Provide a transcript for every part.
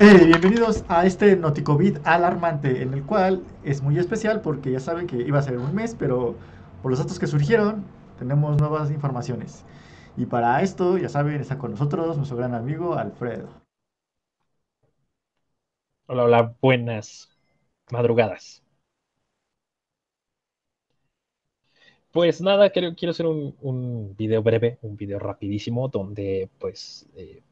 Hey, bienvenidos a este Noticovid alarmante, en el cual es muy especial porque ya saben que iba a ser un mes, pero por los datos que surgieron tenemos nuevas informaciones. Y para esto, ya saben, está con nosotros nuestro gran amigo Alfredo. Hola, hola, buenas madrugadas. Pues nada, quiero, quiero hacer un, un video breve, un video rapidísimo, donde pues eh,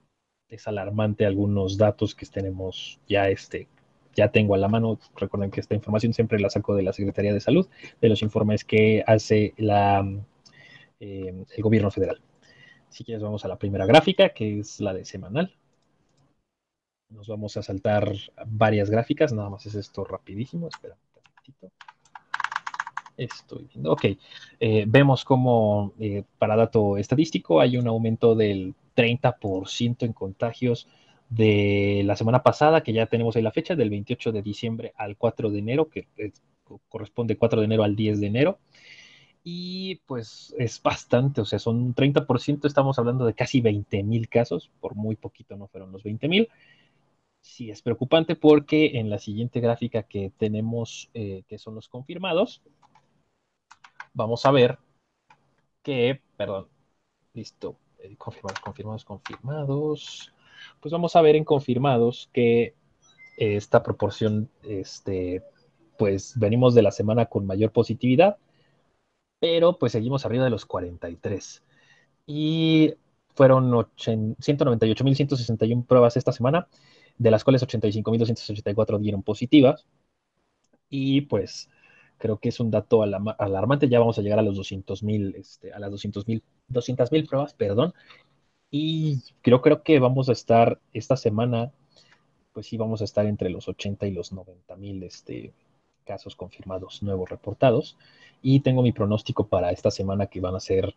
es alarmante algunos datos que tenemos ya este ya tengo a la mano. Recuerden que esta información siempre la saco de la Secretaría de Salud, de los informes que hace eh, el gobierno federal. Si quieres, vamos a la primera gráfica, que es la de semanal. Nos vamos a saltar varias gráficas, nada más es esto rapidísimo. Espera un momentito. Estoy viendo. Ok, eh, vemos como eh, para dato estadístico hay un aumento del 30% en contagios de la semana pasada, que ya tenemos ahí la fecha, del 28 de diciembre al 4 de enero, que corresponde 4 de enero al 10 de enero. Y pues es bastante, o sea, son un 30%, estamos hablando de casi 20 mil casos, por muy poquito no fueron los 20 mil. Sí es preocupante porque en la siguiente gráfica que tenemos, eh, que son los confirmados, vamos a ver que, perdón, listo, confirmados, confirmados, confirmados. Pues vamos a ver en confirmados que esta proporción, este, pues venimos de la semana con mayor positividad, pero pues seguimos arriba de los 43. Y fueron 198.161 pruebas esta semana, de las cuales 85.284 dieron positivas. Y pues creo que es un dato alarmante. Ya vamos a llegar a los 200.000, este, a las 200.000 200.000 pruebas, perdón. Y creo, creo que vamos a estar esta semana, pues sí, vamos a estar entre los 80 y los 90.000 este, casos confirmados, nuevos reportados. Y tengo mi pronóstico para esta semana que van a ser,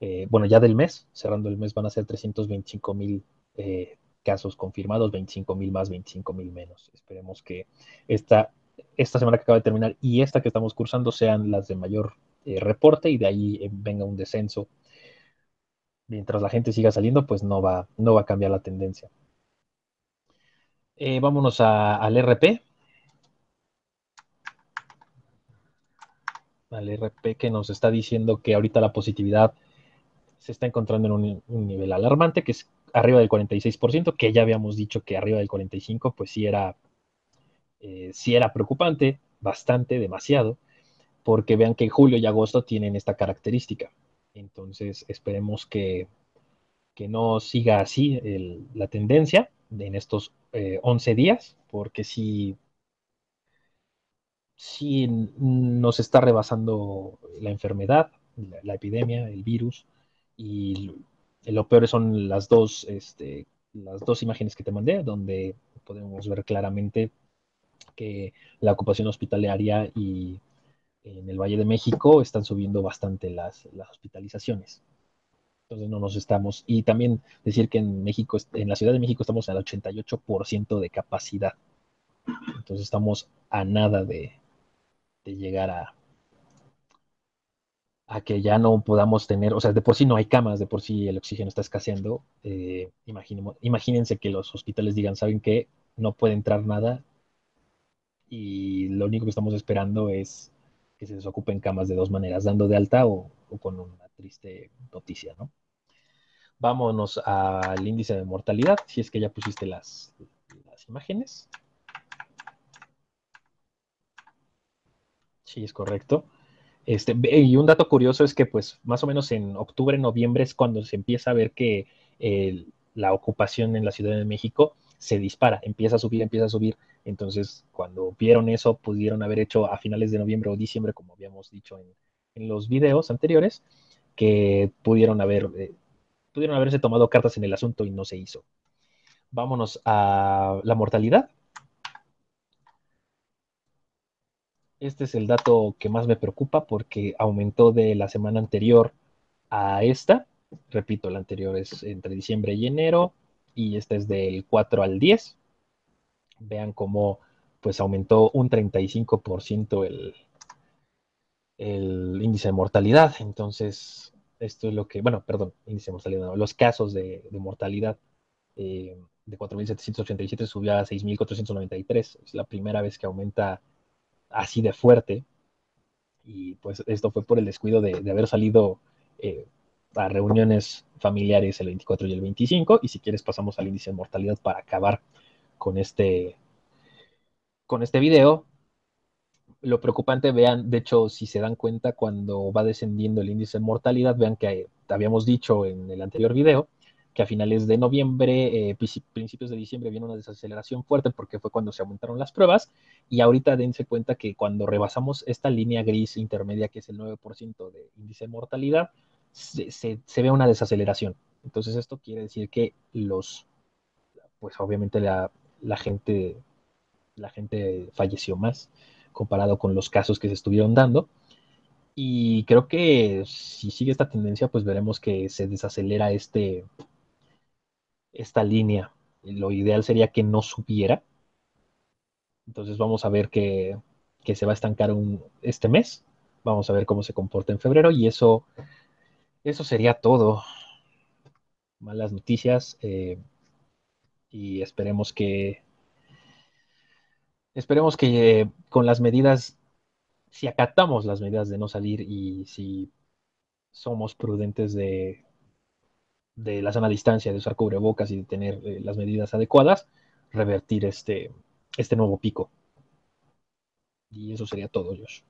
eh, bueno, ya del mes, cerrando el mes, van a ser 325 mil eh, casos confirmados, 25 mil más, 25 mil menos. Esperemos que esta, esta semana que acaba de terminar y esta que estamos cursando sean las de mayor eh, reporte y de ahí venga un descenso. Mientras la gente siga saliendo, pues no va, no va a cambiar la tendencia. vámonos al RP. al RP que nos está diciendo que ahorita la positividad se está encontrando en un, nivel alarmante, que es arriba del 46%, que ya habíamos dicho que arriba del 45%, pues sí era, eh, sí era preocupante, bastante, demasiado, porque vean que julio y agosto tienen esta característica. Entonces esperemos que, que no siga así la tendencia en estos 11 eh, días, porque si sí nos está rebasando la enfermedad, la, epidemia, el virus, y lo peor son las dos, este, las dos imágenes que te mandé, donde podemos ver claramente que la ocupación hospitalaria y en el Valle de México están subiendo bastante las, las hospitalizaciones. Entonces no nos estamos, y también decir que en México, en la Ciudad de México estamos al 88% de capacidad. Entonces estamos a nada de, de llegar a, a que ya no podamos tener, o sea, de por sí no hay camas, de por sí el oxígeno está escaseando. Eh, imagínense que los hospitales digan, ¿saben qué? No puede entrar nada y lo único que estamos esperando es se desocupen camas de dos maneras, dando de alta o, con una triste noticia, ¿no? Vámonos al índice de mortalidad, si es que ya pusiste las, las imágenes. Sí, es correcto. Este, y un dato curioso es que, pues, más o menos en octubre, noviembre es cuando se empieza a ver que la ocupación en la Ciudad de México se dispara, empieza a subir, empieza a subir. Entonces, cuando vieron eso, pudieron haber hecho a finales de noviembre o diciembre, como habíamos dicho en, los videos anteriores, que pudieron haber, eh, pudieron haberse tomado cartas en el asunto y no se hizo. Vámonos a la mortalidad. Este es el dato que más me preocupa porque aumentó de la semana anterior a esta. Repito, la anterior es entre diciembre y enero y esta es del 4 al 10. Vean cómo pues aumentó un 35% el, índice de mortalidad. Entonces, esto es lo que, bueno, perdón, índice de mortalidad, los casos de, mortalidad. Eh, de 4.787 subió a 6.493. Es la primera vez que aumenta así de fuerte. Y pues esto fue por el descuido de, haber salido eh, a reuniones familiares el 24 y el 25. Y si quieres pasamos al índice de mortalidad para acabar con este, con este video. Lo preocupante, vean, de hecho, si se dan cuenta, cuando va descendiendo el índice de mortalidad, vean que habíamos dicho en el anterior video, que a finales de noviembre, eh, principios de diciembre, viene una desaceleración fuerte porque fue cuando se aumentaron las pruebas. Y ahorita dense cuenta que cuando rebasamos esta línea gris intermedia, que es el 9% de índice de mortalidad, se, ve una desaceleración. Entonces esto quiere decir que los, pues obviamente la, la, gente, la gente falleció más comparado con los casos que se estuvieron dando. Y creo que si sigue esta tendencia, pues veremos que se desacelera este, esta línea. Lo ideal sería que no subiera. Entonces vamos a ver que, se va a estancar un, este mes. Vamos a ver cómo se comporta en febrero y eso, eso sería todo. Malas noticias eh, y esperemos que esperemos que con las medidas, si acatamos las medidas de no salir y si somos prudentes de, de la sana distancia, de usar cubrebocas y de tener eh, las medidas adecuadas, revertir este, este nuevo pico. Y eso sería todo, Josh.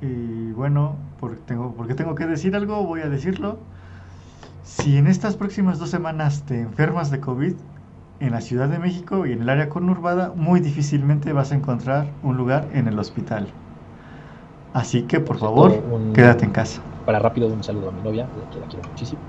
Y bueno, porque tengo, porque tengo que decir algo, voy a decirlo. Si en estas próximas dos semanas te enfermas de COVID en la Ciudad de México y en el área conurbada, muy difícilmente vas a encontrar un lugar en el hospital. Así que por favor, quédate en casa para rápido un saludo a mi novia, que la quiero muchísimo.